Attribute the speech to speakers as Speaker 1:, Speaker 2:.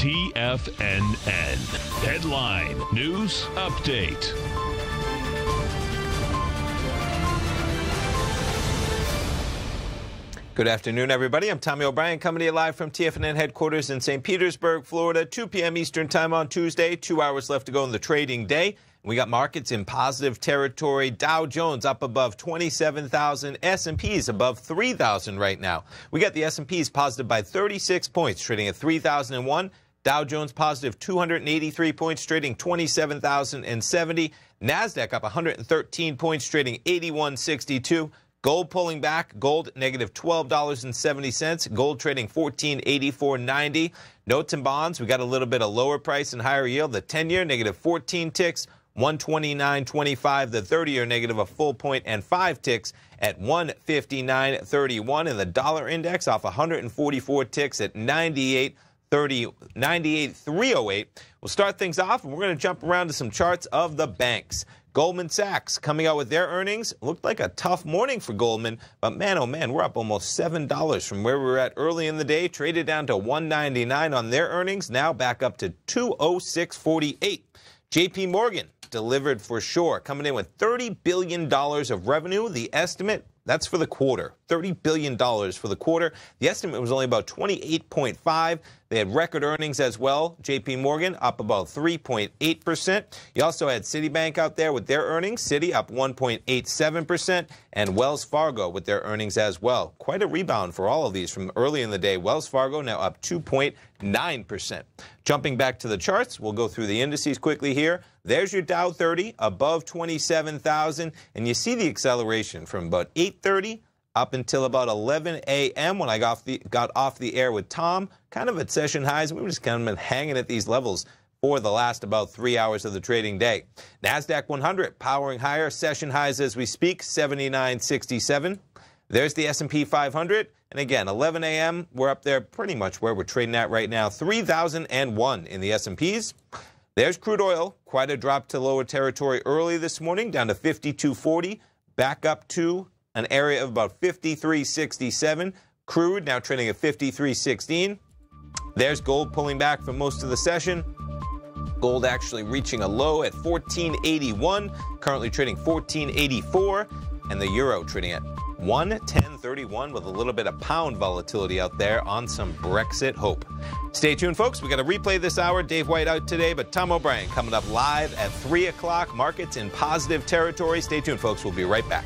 Speaker 1: TFNN. Headline News Update.
Speaker 2: Good afternoon, everybody. I'm Tommy O'Brien coming to you live from TFNN headquarters in St. Petersburg, Florida. 2 p.m. Eastern Time on Tuesday. Two hours left to go in the trading day. We got markets in positive territory. Dow Jones up above 27,000. S&P's above 3,000 right now. We got the S&P's positive by 36 points, trading at 3,001. Dow Jones positive 283 points, trading 27,070. NASDAQ up 113 points, trading 8162. Gold pulling back. Gold negative $12.70. Gold trading 1484.90. Notes and bonds, we got a little bit of lower price and higher yield. The 10 year negative 14 ticks. 129.25. The 30 year negative a full point and five ticks at 159.31. And the dollar index off 144 ticks at 98. 30, 98, 308. We'll start things off, and we're going to jump around to some charts of the banks. Goldman Sachs coming out with their earnings. Looked like a tough morning for Goldman, but man, oh man, we're up almost $7 from where we were at early in the day. Traded down to 199 on their earnings, now back up to 206.48. JP Morgan delivered for sure, coming in with $30 billion of revenue. The estimate that's for the quarter. $30 billion for the quarter. The estimate was only about 28.5. They had record earnings as well. JP Morgan up about 3.8%. You also had Citibank out there with their earnings. Citi up 1.87%. And Wells Fargo with their earnings as well. Quite a rebound for all of these from early in the day. Wells Fargo now up 2.9%. Jumping back to the charts, we'll go through the indices quickly here. There's your Dow 30 above 27,000. And you see the acceleration from about 830 up until about 11 a.m. when I got off, the, got off the air with Tom, kind of at session highs. We were just kind of hanging at these levels for the last about three hours of the trading day. NASDAQ 100 powering higher, session highs as we speak, 79.67. There's the S&P 500. And again, 11 a.m., we're up there pretty much where we're trading at right now, 3,001 in the S&Ps. There's crude oil, quite a drop to lower territory early this morning, down to 52.40, back up to an area of about 53.67. Crude now trading at 53.16. There's gold pulling back for most of the session. Gold actually reaching a low at 1481, currently trading 1484, and the euro trading at 110.31 with a little bit of pound volatility out there on some Brexit hope. Stay tuned, folks. We got to replay this hour. Dave White out today, but Tom O'Brien coming up live at 3 o'clock. Markets in positive territory. Stay tuned, folks. We'll be right back.